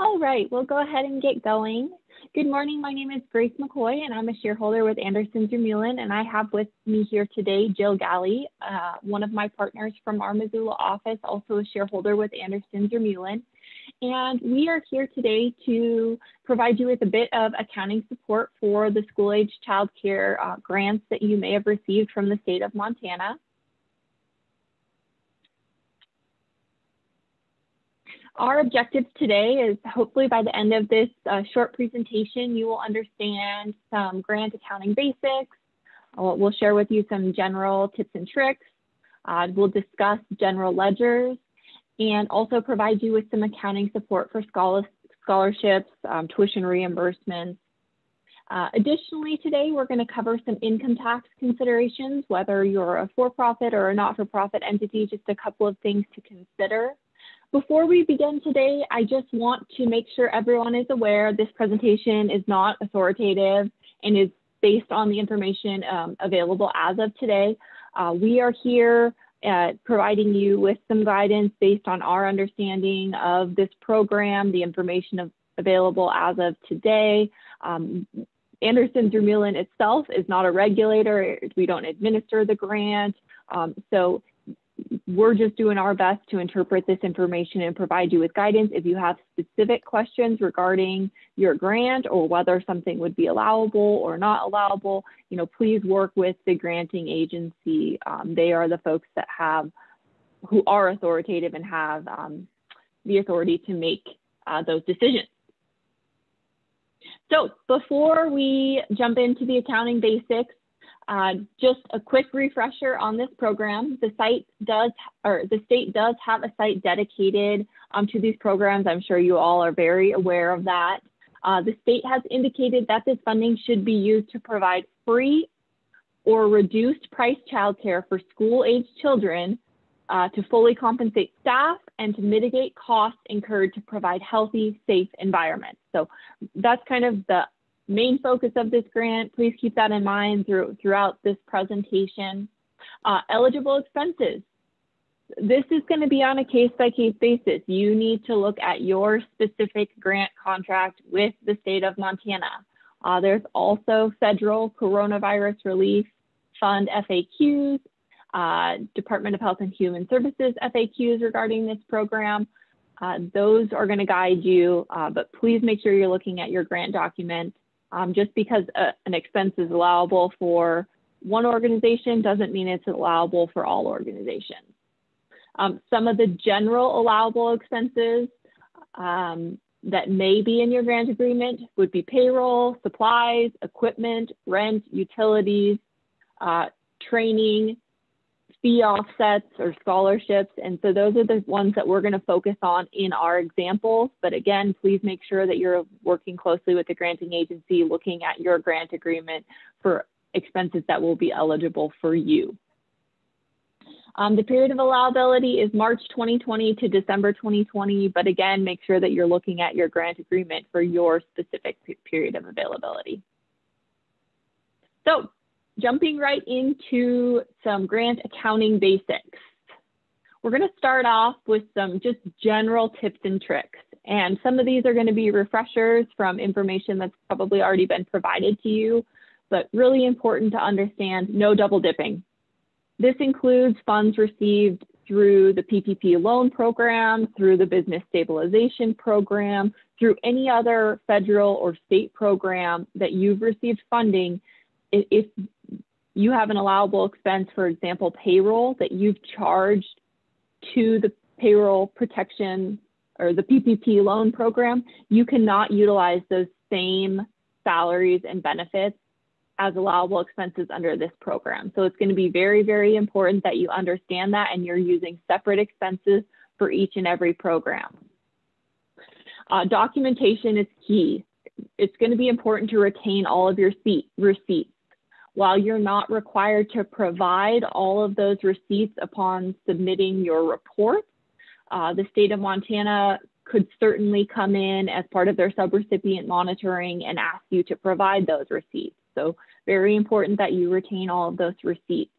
All right, we'll go ahead and get going. Good morning, my name is Grace McCoy and I'm a shareholder with Anderson ZurMuehlen and I have with me here today Jill Galley, uh, one of my partners from our Missoula office, also a shareholder with Anderson ZurMuehlen. And we are here today to provide you with a bit of accounting support for the school age child care uh, grants that you may have received from the state of Montana. Our objectives today is hopefully by the end of this uh, short presentation, you will understand some grant accounting basics. We'll share with you some general tips and tricks. Uh, we'll discuss general ledgers and also provide you with some accounting support for scholarships, um, tuition reimbursements. Uh, additionally, today we're going to cover some income tax considerations, whether you're a for-profit or a not-for-profit entity, just a couple of things to consider. Before we begin today, I just want to make sure everyone is aware this presentation is not authoritative and is based on the information um, available as of today. Uh, we are here at providing you with some guidance based on our understanding of this program, the information of, available as of today. Um, Anderson ZurMuehlen itself is not a regulator. We don't administer the grant. Um, so we're just doing our best to interpret this information and provide you with guidance. If you have specific questions regarding your grant or whether something would be allowable or not allowable, you know, please work with the granting agency. Um, they are the folks that have, who are authoritative and have um, the authority to make uh, those decisions. So before we jump into the accounting basics, uh, just a quick refresher on this program. The site does, or the state does have a site dedicated um, to these programs. I'm sure you all are very aware of that. Uh, the state has indicated that this funding should be used to provide free or reduced price childcare for school-aged children uh, to fully compensate staff and to mitigate costs incurred to provide healthy, safe environments. So that's kind of the main focus of this grant. Please keep that in mind through, throughout this presentation. Uh, eligible expenses. This is going to be on a case-by-case basis. You need to look at your specific grant contract with the state of Montana. Uh, there's also federal coronavirus relief fund FAQs, uh, Department of Health and Human Services FAQs regarding this program. Uh, those are going to guide you, uh, but please make sure you're looking at your grant document um, just because a, uh, an expense is allowable for one organization doesn't mean it's allowable for all organizations. Um, some of the general allowable expenses um, that may be in your grant agreement would be payroll, supplies, equipment, rent, utilities, uh, training, fee offsets or scholarships. And so those are the ones that we're going to focus on in our examples. But again, please make sure that you're working closely with the granting agency, looking at your grant agreement for expenses that will be eligible for you. Um, the period of allowability is March 2020 to December 2020, but again, make sure that you're looking at your grant agreement for your specific period of availability. So jumping right into some grant accounting basics. We're going to start off with some just general tips and tricks. And some of these are going to be refreshers from information that's probably already been provided to you, but really important to understand no double dipping. This includes funds received through the PPP loan program, through the business stabilization program, through any other federal or state program that you've received funding. If you have an allowable expense, for example, payroll that you've charged to the payroll protection or the PPP loan program, you cannot utilize those same salaries and benefits as allowable expenses under this program. So it's going to be very, very important that you understand that and you're using separate expenses for each and every program. Uh, documentation is key. It's going to be important to retain all of your receipts. While you're not required to provide all of those receipts upon submitting your report, uh, the state of Montana could certainly come in as part of their subrecipient monitoring and ask you to provide those receipts. So very important that you retain all of those receipts.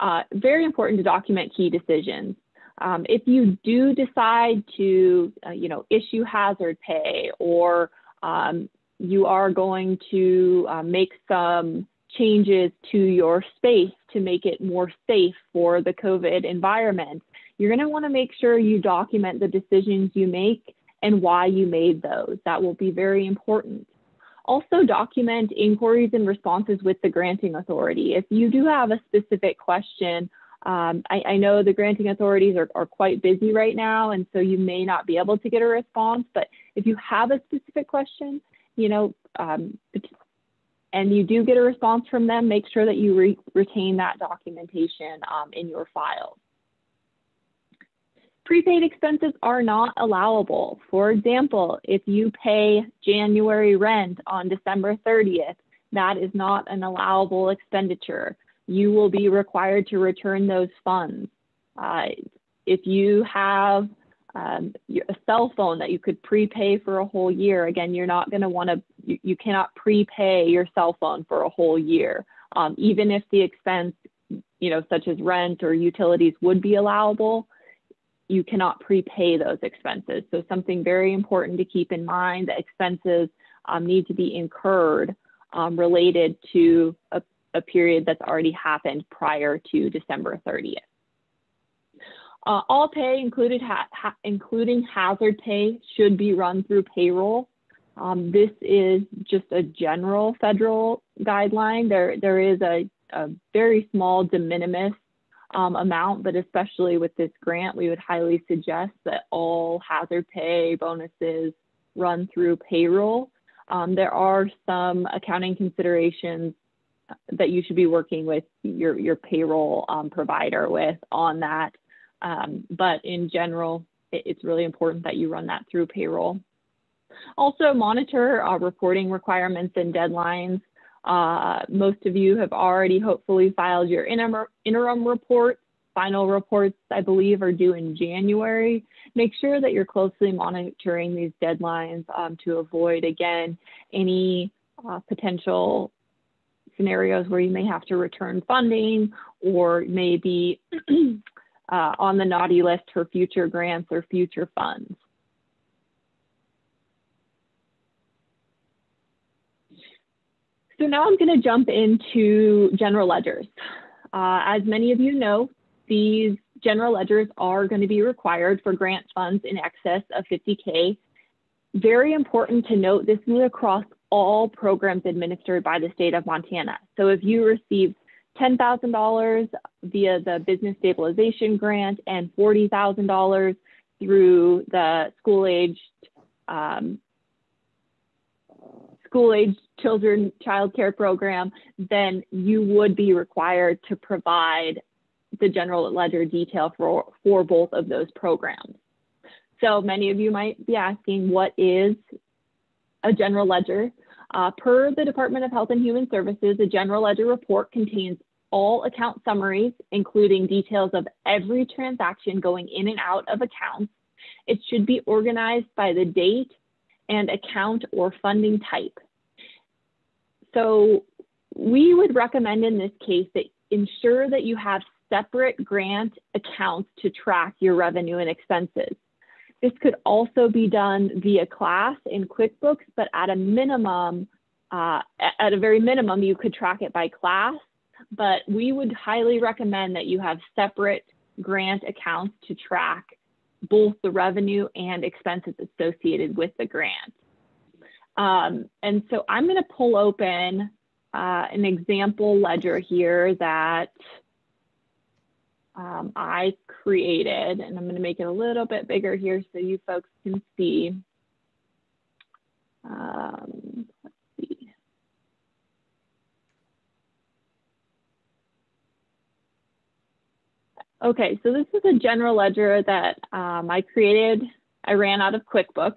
Uh, very important to document key decisions. Um, if you do decide to, uh, you know, issue hazard pay or um, you are going to uh, make some changes to your space to make it more safe for the COVID environment, you're going to want to make sure you document the decisions you make and why you made those. That will be very important. Also document inquiries and responses with the granting authority. If you do have a specific question, um, I, I, know the granting authorities are, are quite busy right now, and so you may not be able to get a response, but if you have a specific question, you know, um, and you do get a response from them, make sure that you re retain that documentation um, in your files. Prepaid expenses are not allowable. For example, if you pay January rent on December 30th, that is not an allowable expenditure. You will be required to return those funds. Uh, if you have um, a cell phone that you could prepay for a whole year. Again, you're not going to want to, you, you, cannot prepay your cell phone for a whole year. Um, even if the expense, you know, such as rent or utilities would be allowable, you cannot prepay those expenses. So something very important to keep in mind, the expenses um, need to be incurred um, related to a, a period that's already happened prior to December 30th. Uh, all pay, included ha ha including hazard pay, should be run through payroll. Um, this is just a general federal guideline. There, there is a, a very small de minimis um, amount, but especially with this grant, we would highly suggest that all hazard pay bonuses run through payroll. Um, there are some accounting considerations that you should be working with your, your payroll um, provider with on that. Um, but in general, it, it's really important that you run that through payroll. Also monitor uh, reporting requirements and deadlines. Uh, most of you have already hopefully filed your interim, interim reports. Final reports, I believe, are due in January. Make sure that you're closely monitoring these deadlines um, to avoid, again, any uh, potential scenarios where you may have to return funding or maybe uh, on the naughty list for future grants or future funds. So now I'm going to jump into general ledgers. Uh, as many of you know, these general ledgers are going to be required for grant funds in excess of 50K. Very important to note, this is across all programs administered by the state of Montana. So if you receive $10,000 via the business stabilization grant and $40,000 through the school aged um, school aged children child care program, then you would be required to provide the general ledger detail for, for both of those programs. So many of you might be asking, what is a general ledger? Uh, per the Department of Health and Human Services, a general ledger report contains all account summaries, including details of every transaction going in and out of accounts. It should be organized by the date and account or funding type. So we would recommend in this case that ensure that you have separate grant accounts to track your revenue and expenses. This could also be done via class in QuickBooks, but at a minimum, uh, at a very minimum, you could track it by class but we would highly recommend that you have separate grant accounts to track both the revenue and expenses associated with the grant. Um, and so I'm going to pull open uh, an example ledger here that um, I created, and I'm going to make it a little bit bigger here so you folks can see. Um, Okay, so this is a general ledger that um, I created. I ran out of QuickBooks,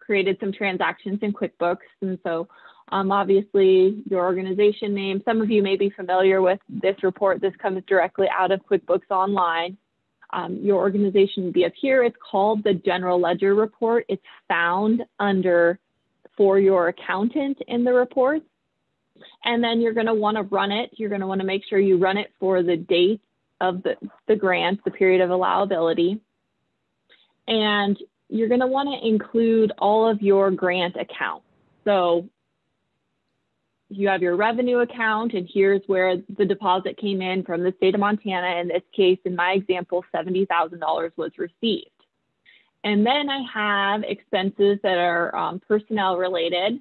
created some transactions in QuickBooks. And so um, obviously your organization name, some of you may be familiar with this report. This comes directly out of QuickBooks Online. Um, your organization will be up here. It's called the General Ledger Report. It's found under for your accountant in the report. And then you're going to want to run it. You're going to want to make sure you run it for the date of the, the grant, the period of allowability. And you're going to want to include all of your grant accounts. So you have your revenue account, and here's where the deposit came in from the state of Montana. In this case, in my example, $70,000 was received. And then I have expenses that are um, personnel related.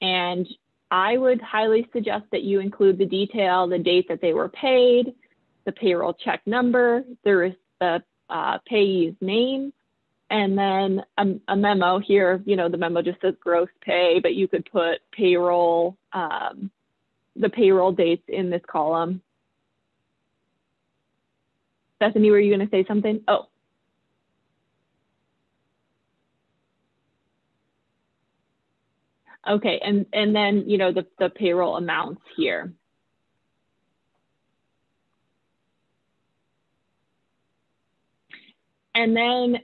And I would highly suggest that you include the detail, the date that they were paid, the payroll check number, the, the uh, payee's name, and then a, a, memo here. You know, the memo just says gross pay, but you could put payroll, um, the payroll dates in this column. Bethany, were you going to say something? Oh. Okay, and, and then, you know, the, the payroll amounts here. And then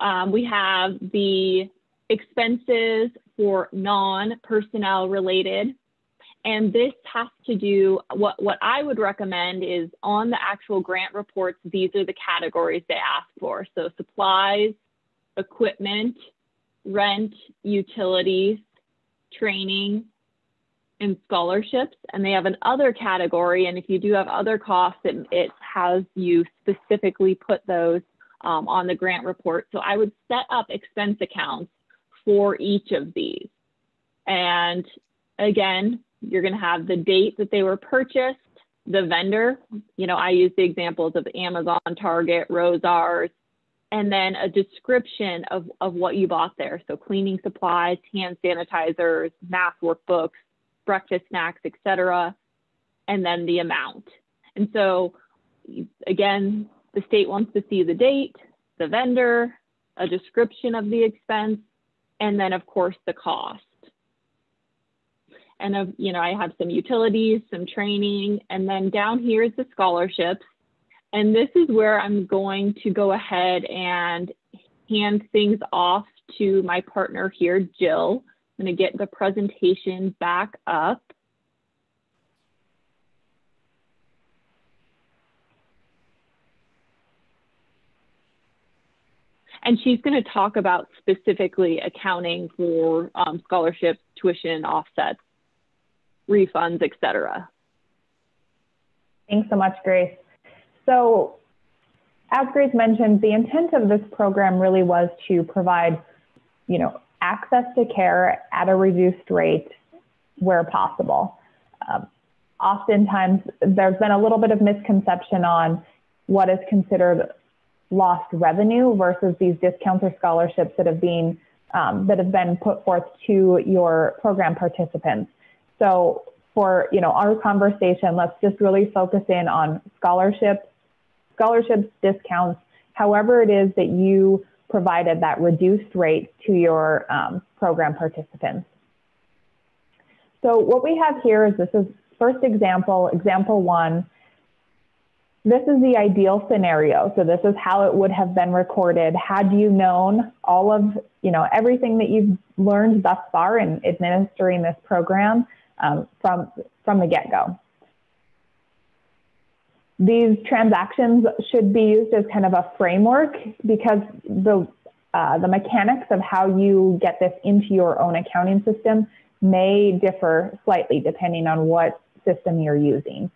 um, we have the expenses for non-personnel related. And this has to do, what, what I would recommend is on the actual grant reports, these are the categories they ask for. So supplies, equipment, rent, utilities, training, and scholarships. And they have an other category. And if you do have other costs, it, it has you specifically put those um, on the grant report. So I would set up expense accounts for each of these. And again, you're going to have the date that they were purchased, the vendor. You know, I use the examples of Amazon, Target, Rosauers, and then a description of, of what you bought there. So cleaning supplies, hand sanitizers, math workbooks, breakfast snacks, etc., and then the amount. And so again, the state wants to see the date, the vendor, a description of the expense, and then of course the cost. And of, you know, I have some utilities, some training, and then down here is the scholarships. And this is where I'm going to go ahead and hand things off to my partner here, Jill. I'm gonna get the presentation back up. And she's going to talk about specifically accounting for um, scholarships, tuition offsets, refunds, etc. Thanks so much, Grace. So, as Grace mentioned, the intent of this program really was to provide, you know, access to care at a reduced rate where possible. Um, oftentimes, there's been a little bit of misconception on what is considered lost revenue versus these discounts or scholarships that have been um, that have been put forth to your program participants. So for you know our conversation, let's just really focus in on scholarships, scholarships, discounts, however it is that you provided that reduced rate to your um, program participants. So what we have here is this is first example, example one, this is the ideal scenario. So this is how it would have been recorded had you known all of, you know, everything that you've learned thus far in administering this program um, from, from the get-go. These transactions should be used as kind of a framework because the, uh, the mechanics of how you get this into your own accounting system may differ slightly depending on what system you're using.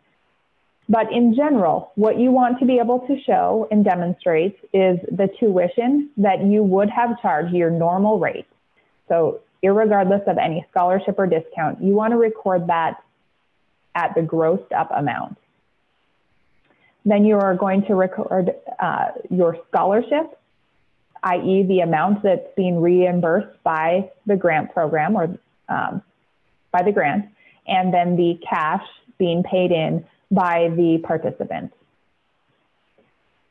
But in general, what you want to be able to show and demonstrate is the tuition that you would have charged your normal rate. So regardless of any scholarship or discount, you want to record that at the grossed up amount. Then you are going to record uh, your scholarship, i.e. the amount that's being reimbursed by the grant program or um, by the grant, and then the cash being paid in by the participants.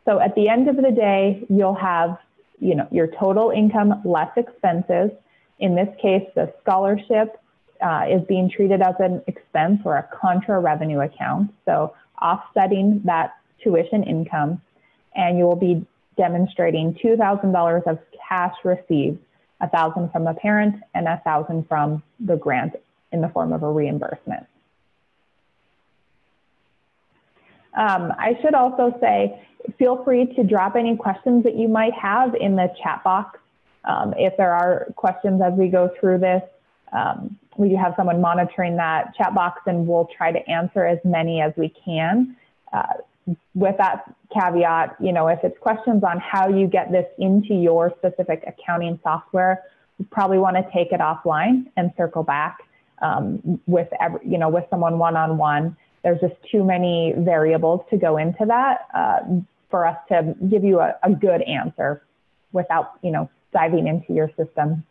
So at the end of the day, you'll have you know, your total income less expenses. In this case, the scholarship uh, is being treated as an expense or a contra revenue account. So offsetting that tuition income, and you will be demonstrating $2,000 of cash received, 1,000 from a parent and 1,000 from the grant in the form of a reimbursement. Um, I should also say, feel free to drop any questions that you might have in the chat box. Um, if there are questions as we go through this, um, we do have someone monitoring that chat box and we'll try to answer as many as we can. Uh, with that caveat, you know, if it's questions on how you get this into your specific accounting software, you probably want to take it offline and circle back um, with every, you know, with someone one-on-one. There's just too many variables to go into that uh, for us to give you a, a good answer without, you know, diving into your system.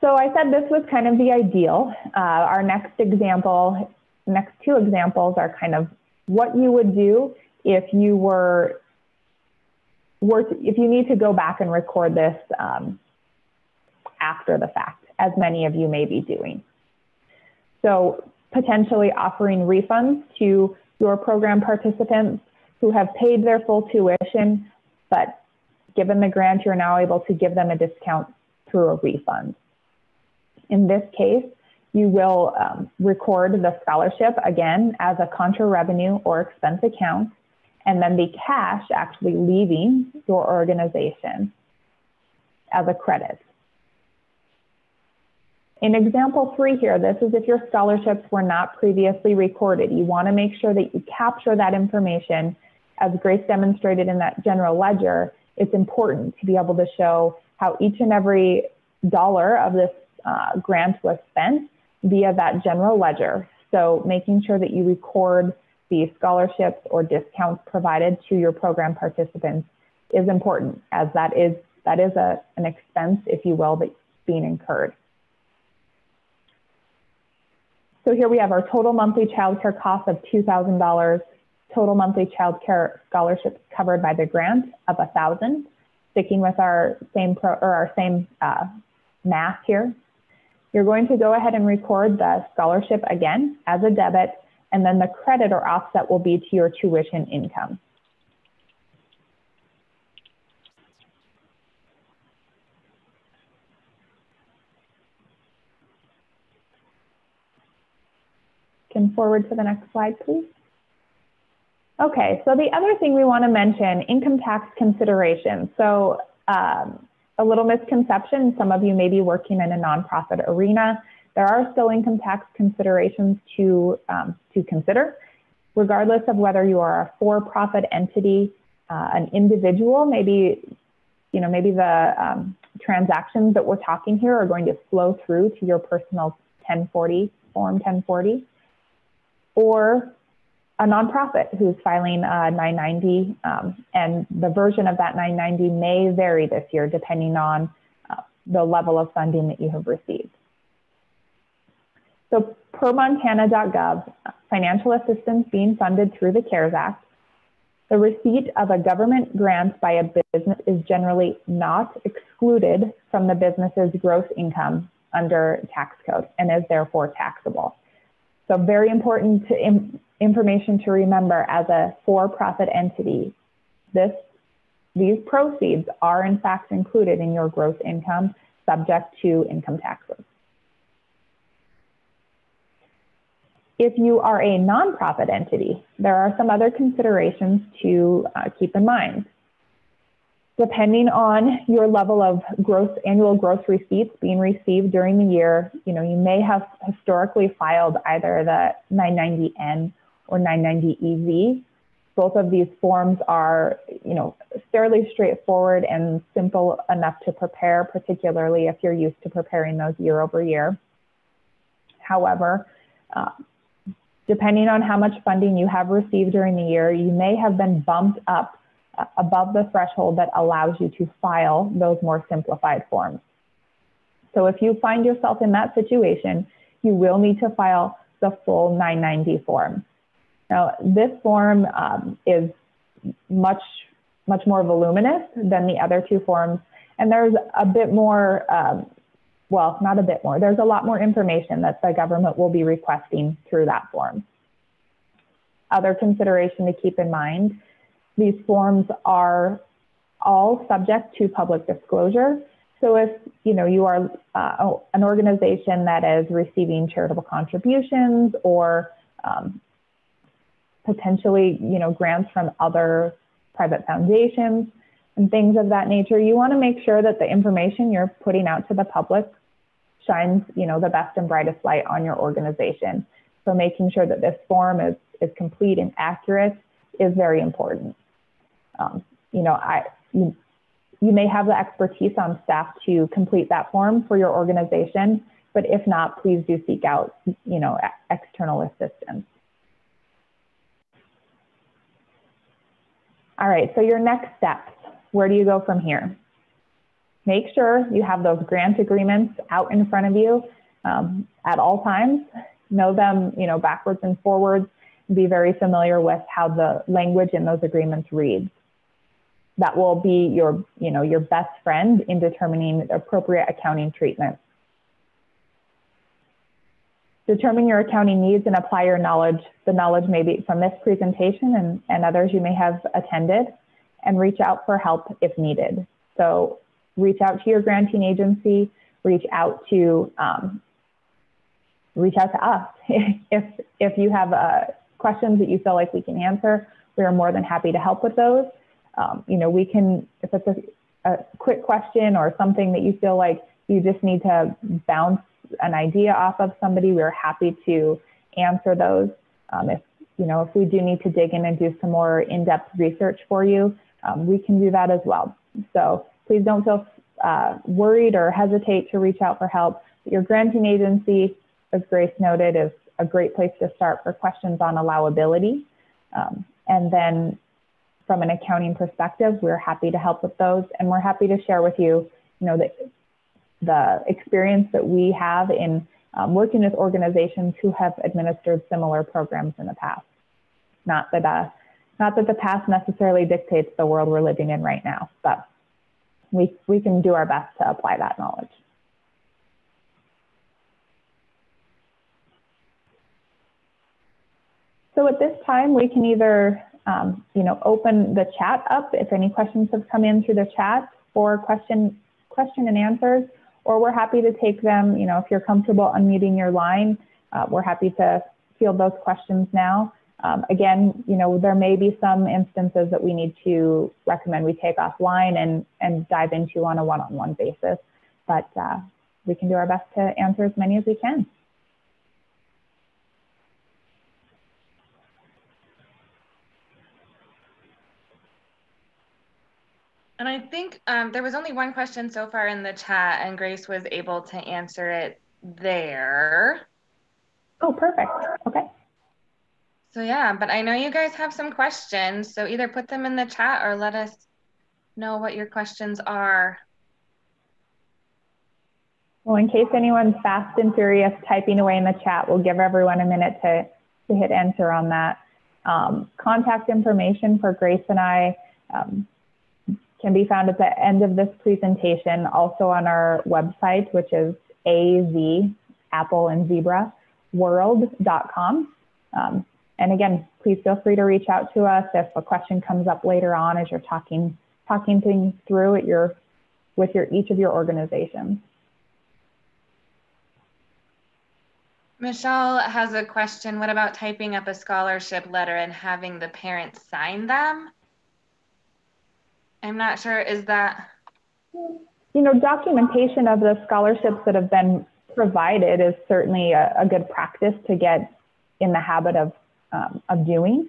So I said this was kind of the ideal. Uh, our next example, next two examples are kind of what you would do if you were, were to, if you need to go back and record this um, after the fact, as many of you may be doing. So potentially offering refunds to your program participants who have paid their full tuition, but given the grant, you're now able to give them a discount through a refund. In this case, you will um, record the scholarship again as a contra revenue or expense account, and then the cash actually leaving your organization as a credit. In example three here, this is if your scholarships were not previously recorded. You want to make sure that you capture that information as Grace demonstrated in that general ledger. It's important to be able to show how each and every dollar of this uh, grant was spent via that general ledger. So making sure that you record the scholarships or discounts provided to your program participants is important as that is that is a, an expense, if you will, that's being incurred. So here we have our total monthly child care cost of $2,000, total monthly child care scholarships covered by the grant of 1000 sticking with our same pro, or our same uh, math here. You're going to go ahead and record the scholarship again as a debit, and then the credit or offset will be to your tuition income. Can forward to the next slide, please. Okay, so the other thing we want to mention, income tax consideration. So um, a little misconception. Some of you may be working in a nonprofit arena. There are still income tax considerations to, um, to consider, regardless of whether you are a for-profit entity, uh, an individual, maybe, you know, maybe the um, transactions that we're talking here are going to flow through to your personal 1040, Form 1040, or a nonprofit who's filing a 990, um, and the version of that 990 may vary this year depending on uh, the level of funding that you have received. So per montana.gov, financial assistance being funded through the CARES Act, the receipt of a government grant by a business is generally not excluded from the business's gross income under tax code and is therefore taxable. So very important to information to remember as a for-profit entity. This, these proceeds are in fact included in your gross income subject to income taxes. If you are a nonprofit entity, there are some other considerations to uh, keep in mind. Depending on your level of gross annual gross receipts being received during the year, you know, you may have historically filed either the 990N or 990EZ. Both of these forms are, you know, fairly straightforward and simple enough to prepare, particularly if you're used to preparing those year over year. However, uh, depending on how much funding you have received during the year, you may have been bumped up above the threshold that allows you to file those more simplified forms. So if you find yourself in that situation, you will need to file the full 990 form. Now, this form um, is much, much more voluminous than the other two forms, and there's a bit more, um, well, not a bit more, there's a lot more information that the government will be requesting through that form. Other consideration to keep in mind, these forms are all subject to public disclosure. So if you know you are uh, an organization that is receiving charitable contributions or um, potentially, you know, grants from other private foundations and things of that nature. You want to make sure that the information you're putting out to the public shines, you know, the best and brightest light on your organization. So making sure that this form is, is complete and accurate is very important. Um, you know, I, you, you may have the expertise on staff to complete that form for your organization, but if not, please do seek out, you know, external assistance. All right, so your next steps, where do you go from here? Make sure you have those grant agreements out in front of you um, at all times. Know them, you know, backwards and forwards. Be very familiar with how the language in those agreements reads. That will be your, you know, your best friend in determining appropriate accounting treatment. Determine your accounting needs and apply your knowledge, the knowledge maybe from this presentation and, and others you may have attended, and reach out for help if needed. So reach out to your granting agency, reach out to um, reach out to us. if if you have uh, questions that you feel like we can answer, we are more than happy to help with those. Um, you know, we can if it's a, a quick question or something that you feel like you just need to bounce an idea off of somebody, we're happy to answer those. Um, if you know, if we do need to dig in and do some more in-depth research for you, um, we can do that as well. So please don't feel uh, worried or hesitate to reach out for help. Your granting agency, as Grace noted, is a great place to start for questions on allowability. Um, and then from an accounting perspective, we're happy to help with those and we're happy to share with you, you know, the the experience that we have in um, working with organizations who have administered similar programs in the past. Not that, uh, not that the past necessarily dictates the world we're living in right now, but we, we can do our best to apply that knowledge. So at this time, we can either um, you know, open the chat up if any questions have come in through the chat or question, question and answers, or we're happy to take them, you know, if you're comfortable unmuting your line, uh, we're happy to field those questions now. Um, again, you know, there may be some instances that we need to recommend we take offline and, and dive into on a one-on-one -on -one basis, but uh, we can do our best to answer as many as we can. And I think um, there was only one question so far in the chat, and Grace was able to answer it there. Oh, perfect. Okay. So yeah, but I know you guys have some questions, so either put them in the chat or let us know what your questions are. Well, in case anyone's fast and furious typing away in the chat, we'll give everyone a minute to, to hit enter on that. Um, contact information for Grace and I. Um, can be found at the end of this presentation, also on our website, which is az, apple and zebra, world.com. Um, and again, please feel free to reach out to us if a question comes up later on as you're talking, talking things through at your, with your, each of your organizations. Michelle has a question. What about typing up a scholarship letter and having the parents sign them? I'm not sure, is that? You know, documentation of the scholarships that have been provided is certainly a, a good practice to get in the habit of, um, of doing.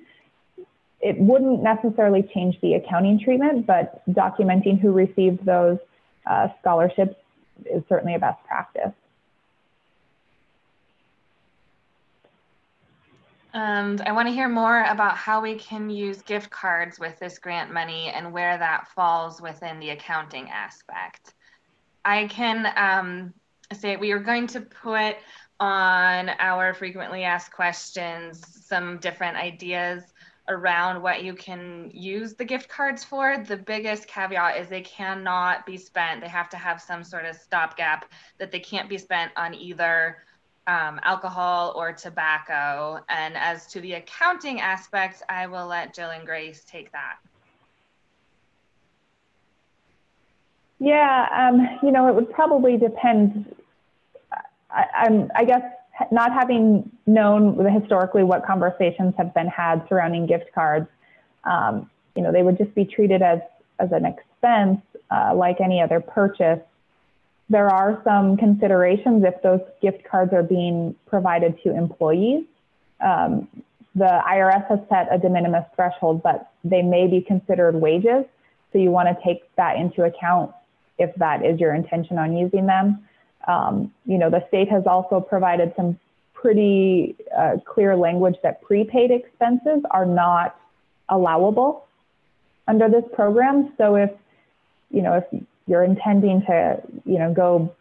It wouldn't necessarily change the accounting treatment, but documenting who received those uh, scholarships is certainly a best practice. And I want to hear more about how we can use gift cards with this grant money and where that falls within the accounting aspect. I can um, say we are going to put on our frequently asked questions some different ideas around what you can use the gift cards for. The biggest caveat is they cannot be spent. They have to have some sort of stopgap that they can't be spent on either um, alcohol or tobacco. And as to the accounting aspects, I will let Jill and Grace take that. Yeah, um, you know, it would probably depend. I, I'm, I guess not having known historically what conversations have been had surrounding gift cards, um, you know, they would just be treated as, as an expense uh, like any other purchase. There are some considerations if those gift cards are being provided to employees. Um, the IRS has set a de minimis threshold, but they may be considered wages. So you want to take that into account if that is your intention on using them. Um, you know, the state has also provided some pretty uh, clear language that prepaid expenses are not allowable under this program. So if, you know, if you're intending to, you know, go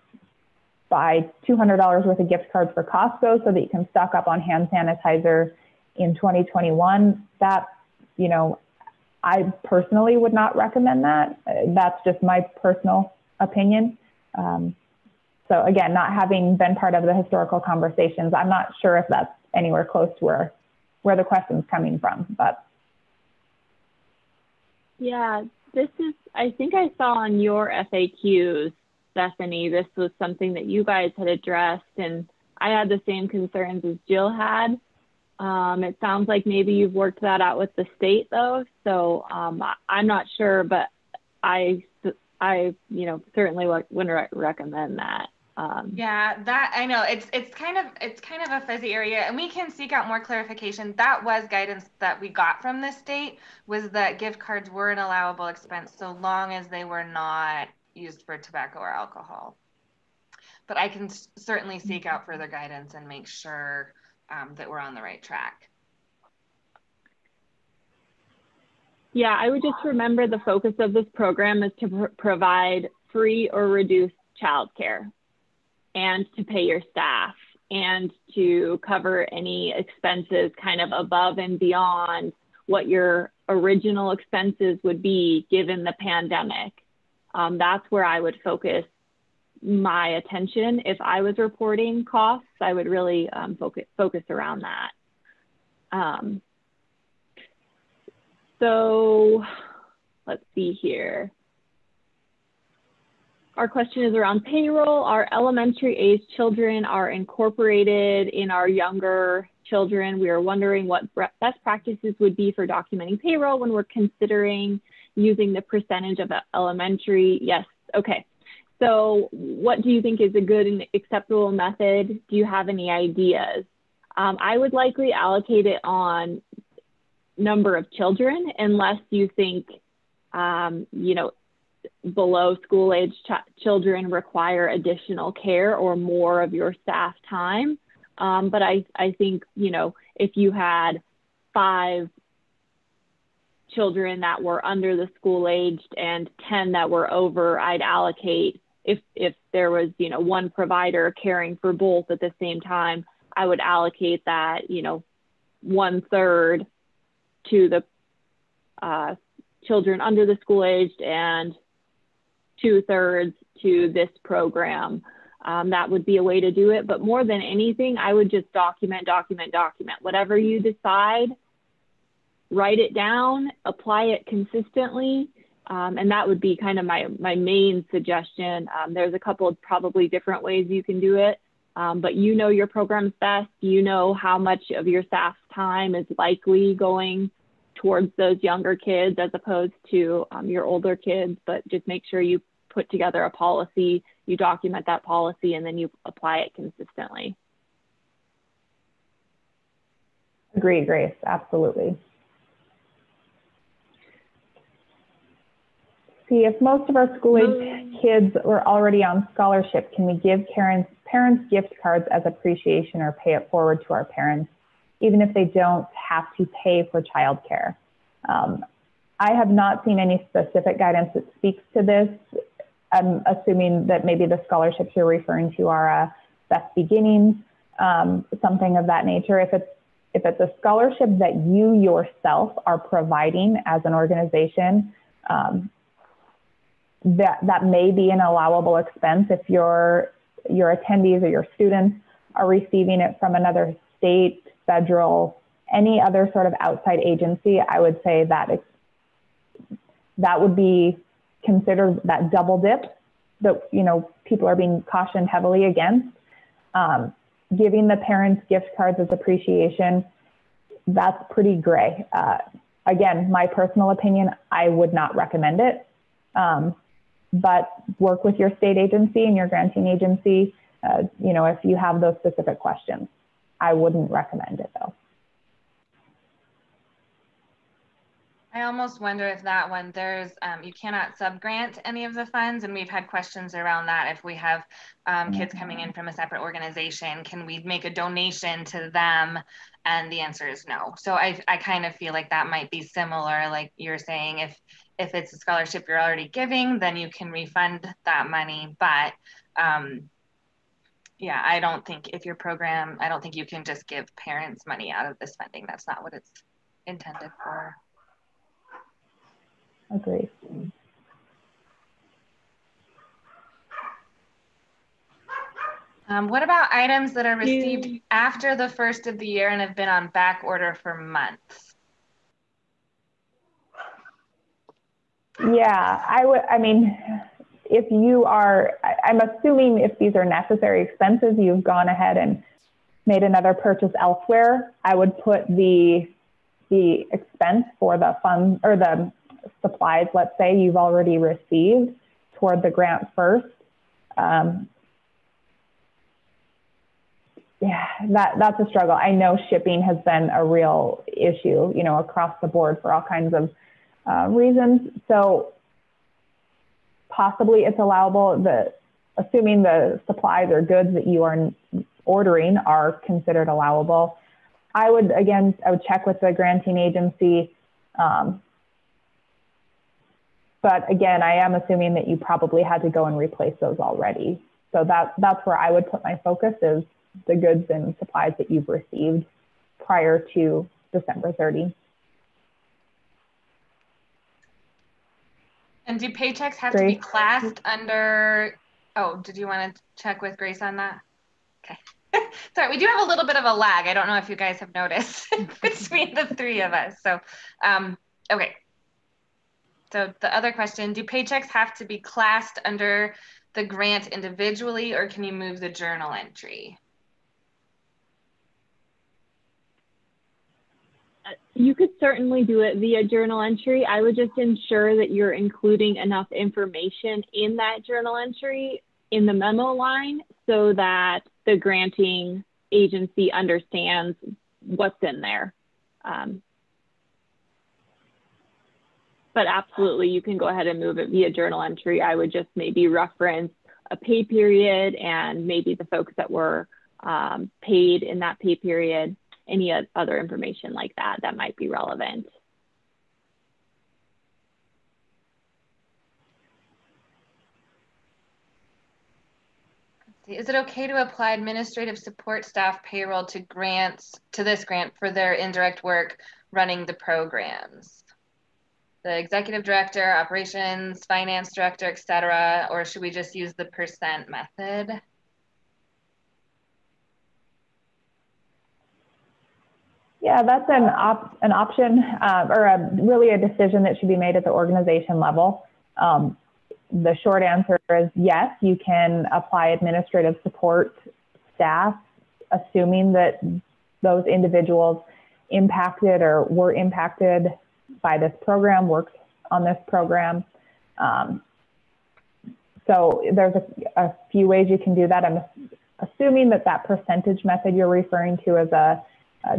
buy $200 worth of gift cards for Costco so that you can stock up on hand sanitizer in 2021, that, you know, I personally would not recommend that. That's just my personal opinion. Um, so again, not having been part of the historical conversations, I'm not sure if that's anywhere close to where, where the question's coming from, but. Yeah, this is, I think I saw on your FAQs, Stephanie, this was something that you guys had addressed and I had the same concerns as Jill had. Um, it sounds like maybe you've worked that out with the state though. So um, I, am not sure, but I, I, you know, certainly wouldn't recommend that. Um, yeah, that I know it's it's kind of it's kind of a fuzzy area, and we can seek out more clarification. That was guidance that we got from the state was that gift cards were an allowable expense so long as they were not used for tobacco or alcohol. But I can certainly seek out further guidance and make sure um, that we're on the right track. Yeah, I would just remember the focus of this program is to pr provide free or reduced childcare and to pay your staff and to cover any expenses kind of above and beyond what your original expenses would be given the pandemic. Um, that's where I would focus my attention. If I was reporting costs, I would really um, focus, focus around that. Um, so let's see here. Our question is around payroll. Our elementary age children are incorporated in our younger children. We are wondering what best practices would be for documenting payroll when we're considering using the percentage of elementary. Yes, okay. So what do you think is a good and acceptable method? Do you have any ideas? Um, I would likely allocate it on number of children unless you think, um, you know, below school age ch children require additional care or more of your staff time. Um, but I, I think, you know, if you had five children that were under the school aged and 10 that were over, I'd allocate if, if there was, you know, one provider caring for both at the same time, I would allocate that, you know, one third to the uh, children under the school aged and two thirds to this program. Um, that would be a way to do it. But more than anything, I would just document, document, document. Whatever you decide, write it down, apply it consistently. Um, and that would be kind of my, my main suggestion. Um, there's a couple of probably different ways you can do it, um, but you know your programs best. You know how much of your staff's time is likely going towards those younger kids as opposed to um, your older kids, but just make sure you put together a policy, you document that policy, and then you apply it consistently. Agreed, Grace, absolutely. See, if most of our school age kids were already on scholarship, can we give parents, parents gift cards as appreciation or pay it forward to our parents, even if they don't have to pay for childcare? Um, I have not seen any specific guidance that speaks to this. I'm assuming that maybe the scholarships you're referring to are a best beginnings, um, something of that nature. If it's if it's a scholarship that you yourself are providing as an organization, um, that that may be an allowable expense if your your attendees or your students are receiving it from another state, federal, any other sort of outside agency. I would say that that would be considered that double dip that you know people are being cautioned heavily against. Um, giving the parents gift cards as appreciation, that's pretty gray. Uh, again, my personal opinion, I would not recommend it. Um, but work with your state agency and your granting agency, uh, you know, if you have those specific questions. I wouldn't recommend it though. I almost wonder if that one there's um, you cannot subgrant any of the funds, and we've had questions around that. If we have um, kids coming in from a separate organization, can we make a donation to them? And the answer is no. So I I kind of feel like that might be similar, like you're saying. If if it's a scholarship you're already giving, then you can refund that money. But um, yeah, I don't think if your program, I don't think you can just give parents money out of this funding. That's not what it's intended for. Agree. Um, what about items that are received after the first of the year and have been on back order for months? Yeah, I would, I mean, if you are, I, am assuming if these are necessary expenses, you've gone ahead and made another purchase elsewhere, I would put the, the expense for the fund or the supplies, let's say you've already received toward the grant first. Um, yeah, that, that's a struggle. I know shipping has been a real issue, you know, across the board for all kinds of uh, reasons. So possibly it's allowable the assuming the supplies or goods that you are ordering are considered allowable. I would again I would check with the granting agency um, but again, I am assuming that you probably had to go and replace those already. So that, that's where I would put my focus is the goods and supplies that you've received prior to December 30. And do paychecks have Grace? to be classed under, oh, did you want to check with Grace on that? Okay. Sorry, we do have a little bit of a lag. I don't know if you guys have noticed between the three of us. So, um, okay, so the other question, do paychecks have to be classed under the grant individually or can you move the journal entry? You could certainly do it via journal entry. I would just ensure that you're including enough information in that journal entry in the memo line so that the granting agency understands what's in there. Um, but absolutely you can go ahead and move it via journal entry. I would just maybe reference a pay period and maybe the folks that were um, paid in that pay period, any other information like that that might be relevant. Is it okay to apply administrative support staff payroll to grants to this grant for their indirect work running the programs? The executive director, operations, finance director, et cetera, or should we just use the percent method? Yeah, that's an, op an option uh, or a, really a decision that should be made at the organization level. Um, the short answer is yes, you can apply administrative support staff, assuming that those individuals impacted or were impacted by this program, works on this program. Um, so there's a, a, few ways you can do that. I'm assuming that that percentage method you're referring to is a, a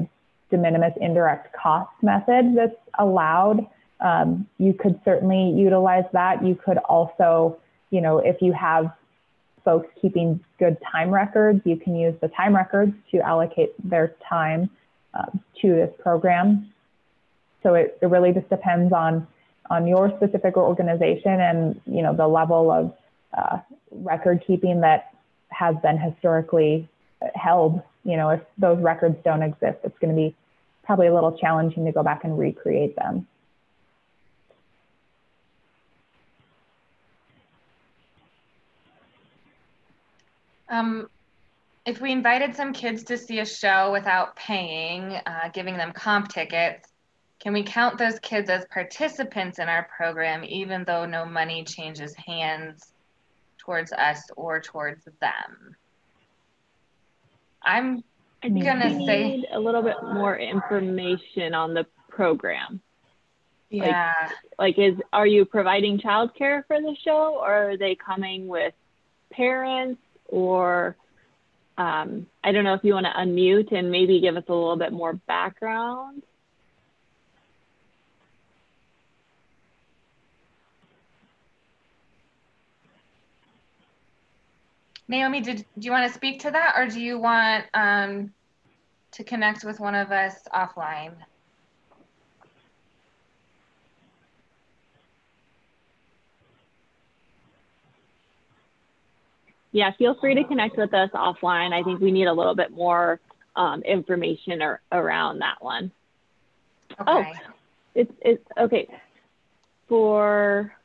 de minimis indirect cost method that's allowed. Um, you could certainly utilize that. You could also, you know, if you have folks keeping good time records, you can use the time records to allocate their time um, to this program. So it, it really just depends on on your specific organization and you know the level of uh, record keeping that has been historically held. You know, if those records don't exist, it's going to be probably a little challenging to go back and recreate them. Um, if we invited some kids to see a show without paying, uh, giving them comp tickets, can we count those kids as participants in our program even though no money changes hands towards us or towards them? I'm I think gonna we say- need a little bit more information on the program. yeah. Like, is are you providing childcare for the show, or are they coming with parents, or um, I don't know if you want to unmute and maybe give us a little bit more background. Naomi, did do you want to speak to that, or do you want um, to connect with one of us offline? Yeah, feel free to connect with us offline. I think we need a little bit more um, information ar- around that one. Oh. Okay. It's it's okay for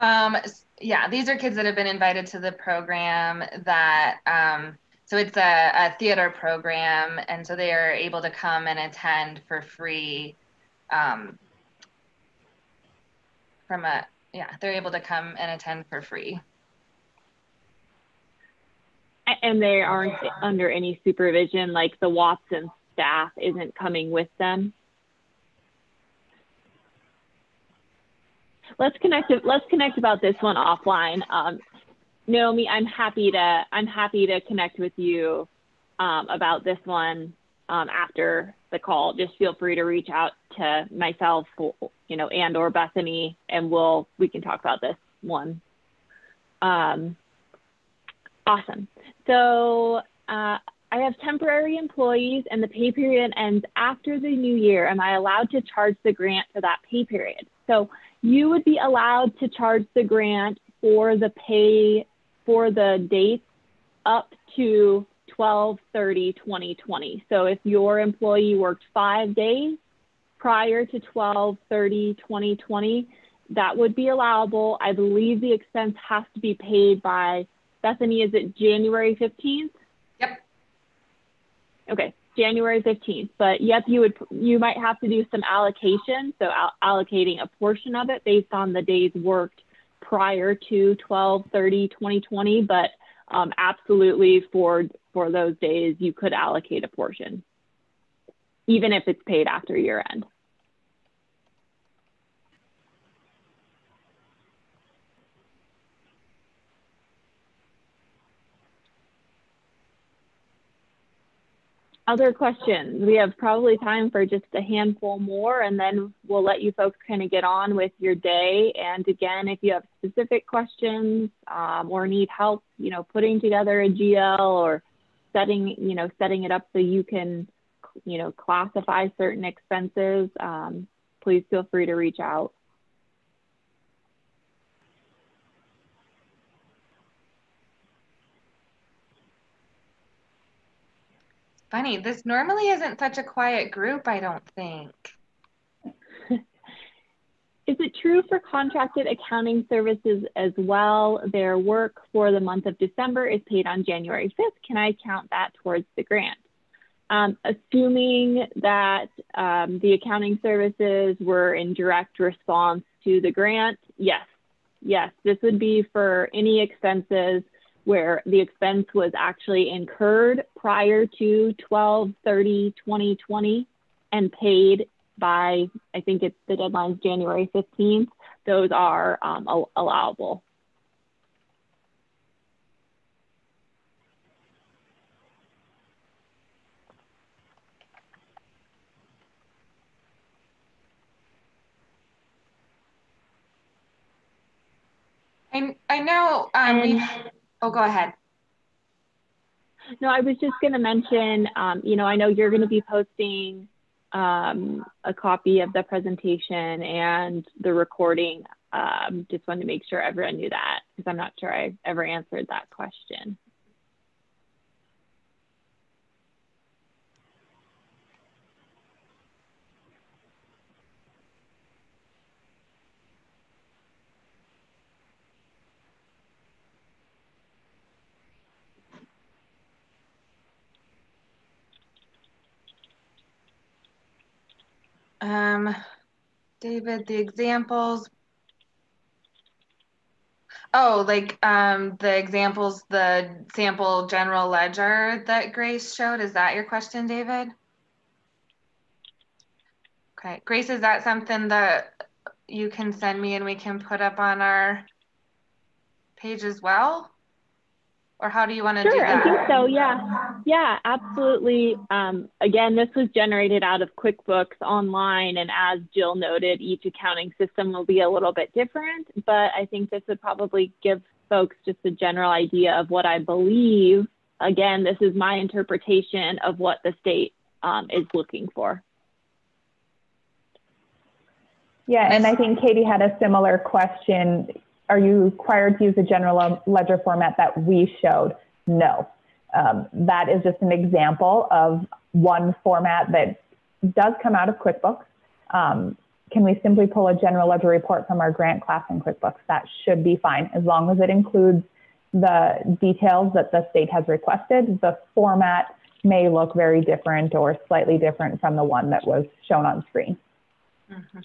Um, yeah, these are kids that have been invited to the program that, um, so it's a, a theater program, and so they are able to come and attend for free. Um, from a, yeah, they're able to come and attend for free. and they aren't under any supervision. Like the Watson staff isn't coming with them. Let's connect. Let's connect about this one offline. Um, Naomi, I'm happy to. I'm happy to connect with you um, about this one um, after the call. Just feel free to reach out to myself, you know, and or Bethany, and we'll we can talk about this one. Um, awesome. So uh, I have temporary employees, and the pay period ends after the new year. Am I allowed to charge the grant for that pay period? So you would be allowed to charge the grant for the pay for the dates up to 12 30 2020 so if your employee worked five days prior to 12 30 2020 that would be allowable. I believe the expense has to be paid by bethany is it january 15th Yep. okay january 15th but yep you would you might have to do some allocation so al- allocating a portion of it based on the days worked prior to 12 30 2020 but um, absolutely for for those days you could allocate a portion even if it's paid after year end other questions. We have probably time for just a handful more and then we'll let you folks kind of get on with your day. And again if you have specific questions um, or need help you know putting together a gl or setting you know setting it up so you can you know classify certain expenses um, please feel free to reach out Funny, this normally isn't such a quiet group, I don't think. Is it true for contracted accounting services as well? Their work for the month of December is paid on January 5th. Can I count that towards the grant? Um, assuming that um, the accounting services were in direct response to the grant, yes, yes, this would be for any expenses where the expense was actually incurred prior to 12 30 2020 and paid by i think it's the deadline's january 15th those are um, al- allowable. I, I know, um, we, And- oh, go ahead. No, I was just going to mention, um, you know, I know you're going to be posting um, a copy of the presentation and the recording. Um, just wanted to make sure everyone knew that because I'm not sure I ever answered that question. Um, David, the examples. Oh, like um, the examples, the sample general ledger that Grace showed. Is that your question, David? Okay, Grace, is that something that you can send me and we can put up on our page as well? Or how do you want to sure, do that? I think so. Yeah, yeah, absolutely. Um, again, this was generated out of QuickBooks Online, and as Jill noted, each accounting system will be a little bit different. But I think this would probably give folks just a general idea of what I believe. Again, this is my interpretation of what the state um, is looking for. Yeah, and I think Katie had a similar question. Are you required to use the general ledger format that we showed? No. Um, that is just an example of one format that does come out of QuickBooks. Um, can we simply pull a general ledger report from our grant class in QuickBooks? That should be fine as long as it includes the details that the state has requested. The format may look very different or slightly different from the one that was shown on screen. Mm -hmm.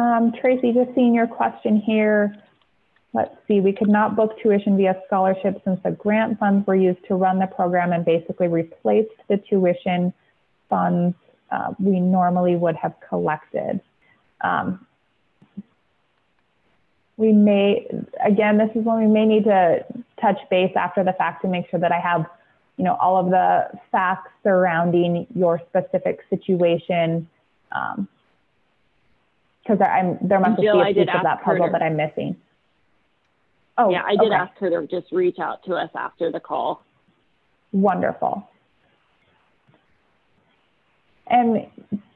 Um, Tracy, just seeing your question here. Let's see, we could not book tuition via scholarship since the grant funds were used to run the program and basically replaced the tuition funds uh, we normally would have collected. Um, we may, again, this is when we may need to touch base after the fact to make sure that I have, you know, all of the facts surrounding your specific situation. Um, because I'm there must Jill, be a piece of that puzzle that I'm missing. Oh, yeah, I did okay. ask her to just reach out to us after the call. Wonderful. And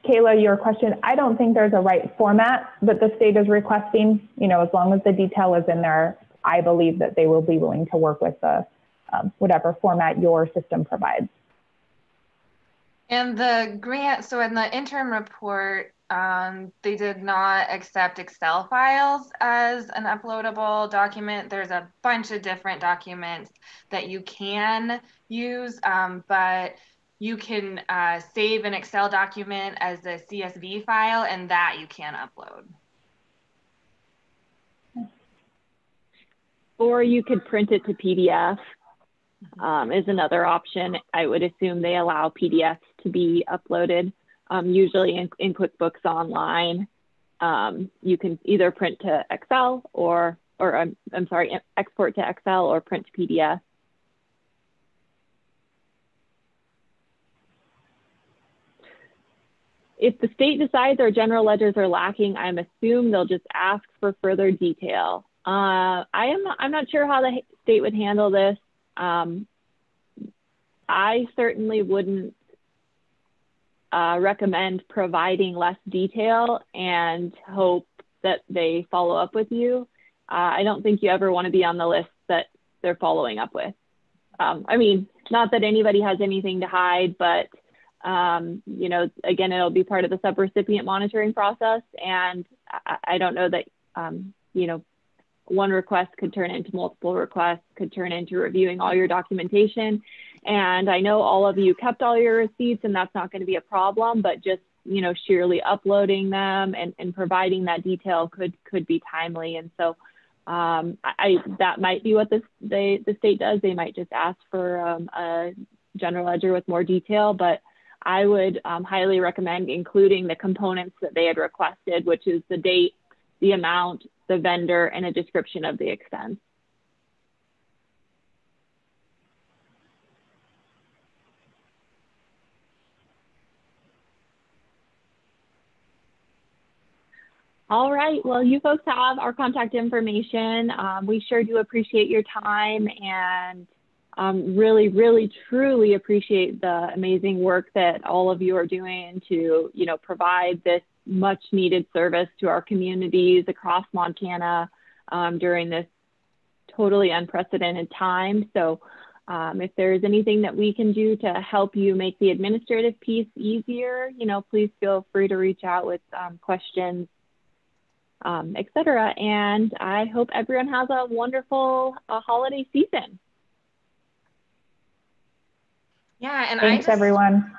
Kayla, your question, I don't think there's a right format that the state is requesting. You know, as long as the detail is in there, I believe that they will be willing to work with the um, whatever format your system provides. And the grant, so in the interim report, um, they did not accept Excel files as an uploadable document. There's a bunch of different documents that you can use, um, but you can uh, save an Excel document as a CSV file, and that you can upload. Or you could print it to PDF um, is another option. I would assume they allow PDFs to be uploaded um, usually in, in, QuickBooks Online. Um, you can either print to Excel or, or I'm, I'm sorry, export to Excel or print to PDF. If the state decides our general ledgers are lacking, I'm assume they'll just ask for further detail. Uh, I am I'm not sure how the state would handle this. Um, I certainly wouldn't uh, recommend providing less detail and hope that they follow up with you. Uh, I don't think you ever want to be on the list that they're following up with. Um, I mean, not that anybody has anything to hide, but um, you know, again, it'll be part of the subrecipient monitoring process. And I, I don't know that, um, you know, one request could turn into multiple requests, could turn into reviewing all your documentation. And I know all of you kept all your receipts and that's not going to be a problem, but just, you know, sheerly uploading them and, and providing that detail could, could be timely. And so um, I, that might be what this, they, the state does. They might just ask for um, a general ledger with more detail, but I would um, highly recommend including the components that they had requested, which is the date, the amount, the vendor, and a description of the expense. All right. Well, you folks have our contact information. Um, we sure do appreciate your time and um, really, really, truly appreciate the amazing work that all of you are doing to, you know, provide this much needed service to our communities across Montana um, during this totally unprecedented time. So um, if there's anything that we can do to help you make the administrative piece easier, you know, please feel free to reach out with um, questions um, etc. And I hope everyone has a wonderful uh, holiday season. Yeah, and thanks just, everyone.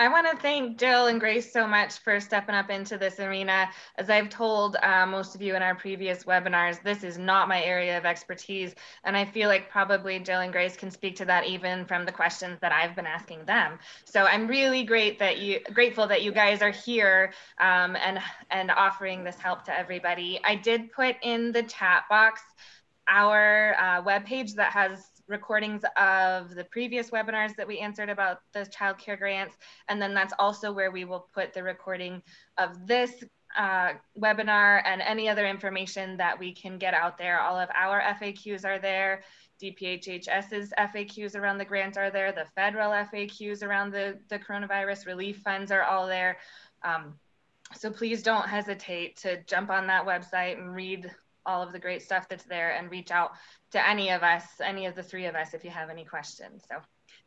I want to thank Jill and Grace so much for stepping up into this arena. As I've told uh, most of you in our previous webinars, this is not my area of expertise. And I feel like probably Jill and Grace can speak to that even from the questions that I've been asking them. So I'm really great that you, grateful that you guys are here um, and, and offering this help to everybody. I did put in the chat box our uh, webpage that has recordings of the previous webinars that we answered about the child care grants. And then that's also where we will put the recording of this uh, webinar and any other information that we can get out there. All of our FAQs are there. DPHHS's FAQs around the grant are there. The federal FAQs around the, the coronavirus relief funds are all there. Um, so please don't hesitate to jump on that website and read all of the great stuff that's there and reach out to any of us, any of the three of us, if you have any questions. So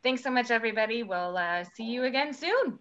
thanks so much, everybody. We'll uh, see you again soon.